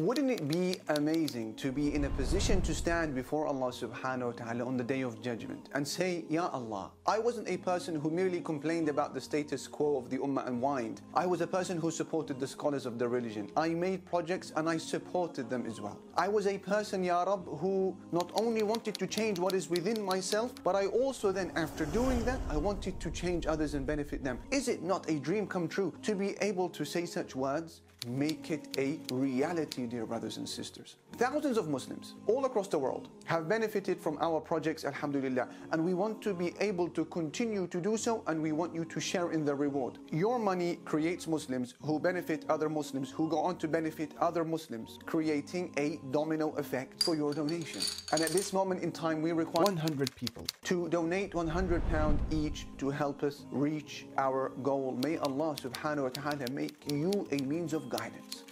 Wouldn't it be amazing to be in a position to stand before Allah subhanahu wa ta'ala on the day of judgment and say, Ya Allah, I wasn't a person who merely complained about the status quo of the ummah and whined. I was a person who supported the scholars of the religion. I made projects and I supported them as well. I was a person, Ya Rab, who not only wanted to change what is within myself, but I also then, after doing that, I wanted to change others and benefit them. Is it not a dream come true to be able to say such words? Make it a reality, dear brothers and sisters. Thousands of Muslims all across the world have benefited from our projects, Alhamdulillah, and we want to be able to continue to do so and we want you to share in the reward. Your money creates Muslims who benefit other Muslims who go on to benefit other Muslims, creating a domino effect for your donation. And at this moment in time, we require 100 people to donate 100 pound each to help us reach our goal. May Allah subhanahu wa ta'ala make you a means of guidance.